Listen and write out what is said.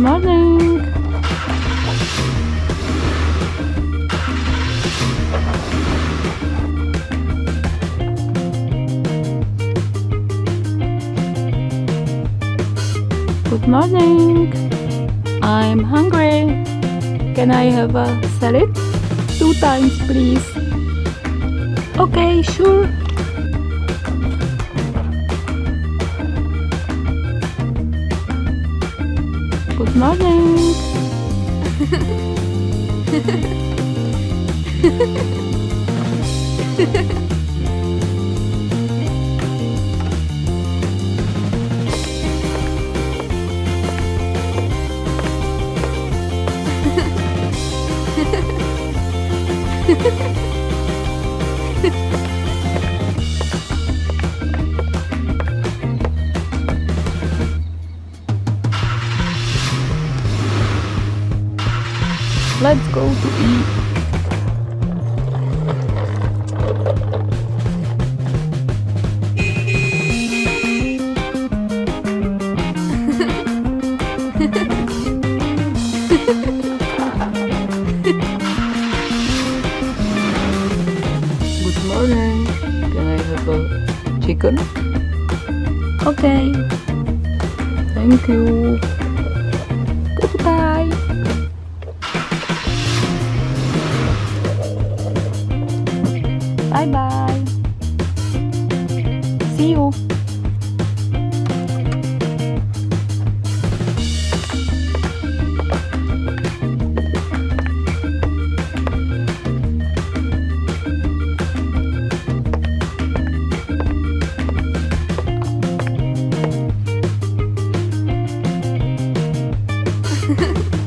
Good morning. Good morning. I'm hungry. Can I have a salad? Two times, please. Okay, sure. Good morning. Let's go to eat. Good morning. Can I have a chicken? Okay. Thank you. See you! Ha ha ha.